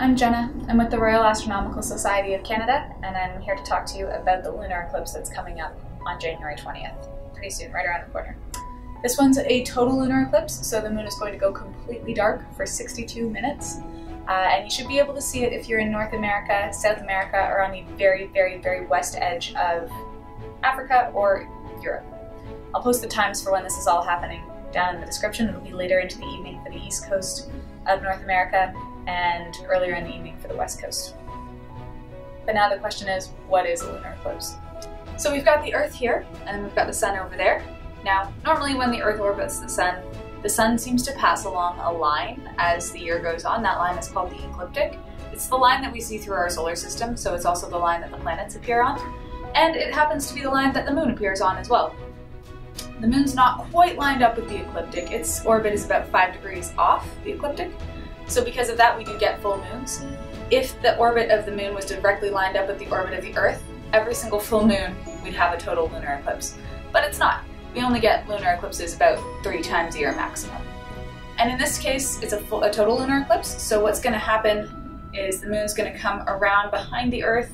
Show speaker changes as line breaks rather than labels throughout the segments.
I'm Jenna. I'm with the Royal Astronomical Society of Canada, and I'm here to talk to you about the lunar eclipse that's coming up on January 20th, pretty soon, right around the corner. This one's a total lunar eclipse, so the moon is going to go completely dark for 62 minutes. Uh, and you should be able to see it if you're in North America, South America, or on the very, very, very west edge of Africa or Europe. I'll post the times for when this is all happening down in the description. It'll be later into the evening for the east coast of North America and earlier in the evening for the west coast. But now the question is, what is a lunar eclipse? So we've got the Earth here, and we've got the Sun over there. Now, normally when the Earth orbits the Sun, the Sun seems to pass along a line as the year goes on. That line is called the ecliptic. It's the line that we see through our solar system, so it's also the line that the planets appear on. And it happens to be the line that the Moon appears on as well. The Moon's not quite lined up with the ecliptic. Its orbit is about 5 degrees off the ecliptic, so because of that, we do get full moons. If the orbit of the moon was directly lined up with the orbit of the Earth, every single full moon, we'd have a total lunar eclipse. But it's not. We only get lunar eclipses about three times a year maximum. And in this case, it's a, full, a total lunar eclipse, so what's going to happen is the moon's going to come around behind the Earth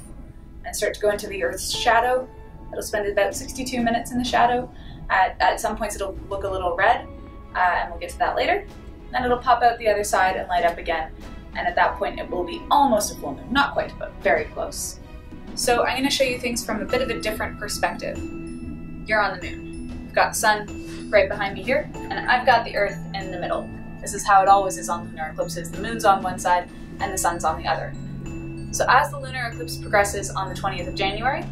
and start to go into the Earth's shadow. It'll spend about 62 minutes in the shadow. At, at some points it'll look a little red, uh, and we'll get to that later. Then it'll pop out the other side and light up again. And at that point, it will be almost a full moon. Not quite, but very close. So I'm going to show you things from a bit of a different perspective. You're on the moon. I've got sun right behind me here, and I've got the Earth in the middle. This is how it always is on lunar eclipses. The moon's on one side, and the sun's on the other. So as the lunar eclipse progresses on the 20th of January,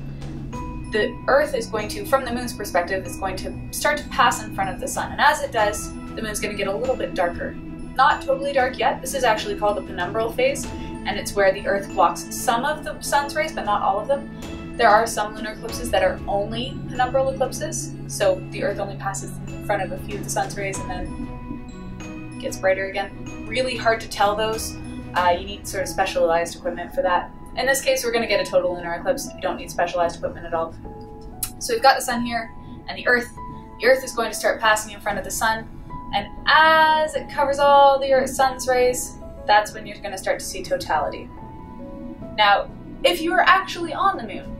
the Earth is going to, from the moon's perspective, is going to start to pass in front of the sun. And as it does, the moon's going to get a little bit darker. Not totally dark yet. This is actually called the penumbral phase, and it's where the Earth blocks some of the sun's rays, but not all of them. There are some lunar eclipses that are only penumbral eclipses, so the Earth only passes in front of a few of the sun's rays and then gets brighter again. Really hard to tell those. Uh, you need sort of specialized equipment for that. In this case, we're going to get a total lunar eclipse. You don't need specialized equipment at all. So we've got the sun here and the Earth. The Earth is going to start passing in front of the sun, and as it covers all the Earth's sun's rays, that's when you're going to start to see totality. Now, if you were actually on the moon,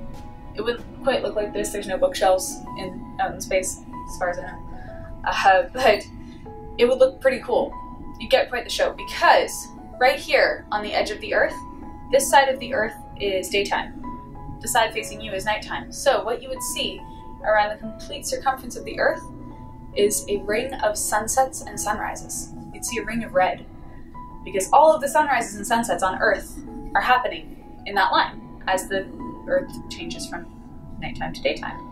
it wouldn't quite look like this. There's no bookshelves in out in space, as far as I know. Uh, but it would look pretty cool. You get quite the show because right here on the edge of the Earth, this side of the Earth is daytime. The side facing you is nighttime. So what you would see around the complete circumference of the Earth is a ring of sunsets and sunrises. You'd see a ring of red because all of the sunrises and sunsets on Earth are happening in that line as the Earth changes from nighttime to daytime.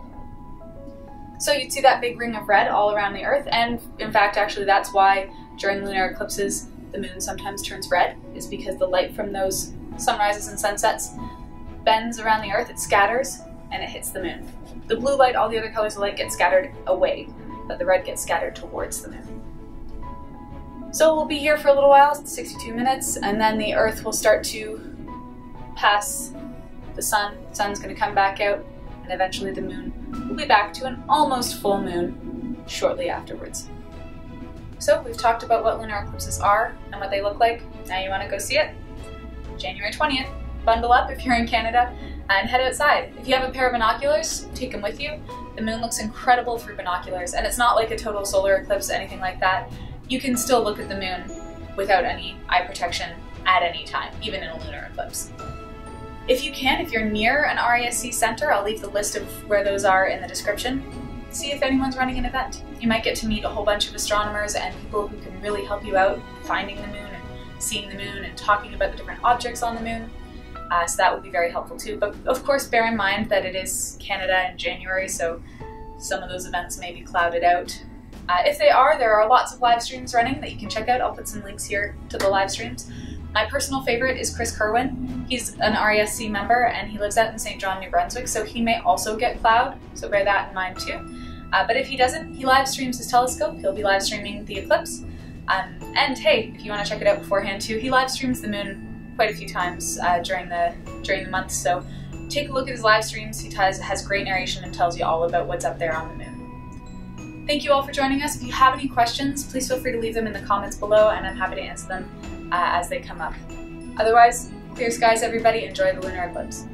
So you'd see that big ring of red all around the Earth, and in fact, actually, that's why during lunar eclipses the moon sometimes turns red, is because the light from those sunrises and sunsets bends around the Earth, it scatters, and it hits the moon. The blue light, all the other colors of light get scattered away, but the red gets scattered towards the moon. So we'll be here for a little while, 62 minutes, and then the Earth will start to pass the sun. The sun's going to come back out, and eventually the moon will be back to an almost full moon shortly afterwards. So we've talked about what lunar eclipses are and what they look like. Now you want to go see it? January 20th. Bundle up if you're in Canada and head outside. If you have a pair of binoculars, take them with you. The moon looks incredible through binoculars, and it's not like a total solar eclipse or anything like that. You can still look at the moon without any eye protection at any time, even in a lunar eclipse. If you can, if you're near an RASC center, I'll leave the list of where those are in the description. See if anyone's running an event. You might get to meet a whole bunch of astronomers and people who can really help you out finding the moon and seeing the moon and talking about the different objects on the moon. Uh, so that would be very helpful too. But of course, bear in mind that it is Canada in January, so some of those events may be clouded out. Uh, if they are, there are lots of live streams running that you can check out. I'll put some links here to the live streams. My personal favorite is Chris Curwin. He's an RASC member and he lives out in St. John, New Brunswick, so he may also get cloud, so bear that in mind too. Uh, but if he doesn't, he live streams his telescope. He'll be live streaming the eclipse. Um, and hey, if you want to check it out beforehand too, he live streams the moon quite a few times uh, during the during the month. So take a look at his live streams. He has, has great narration and tells you all about what's up there on the moon. Thank you all for joining us. If you have any questions, please feel free to leave them in the comments below, and I'm happy to answer them uh, as they come up. Otherwise, clear skies everybody, enjoy the lunar eclipse.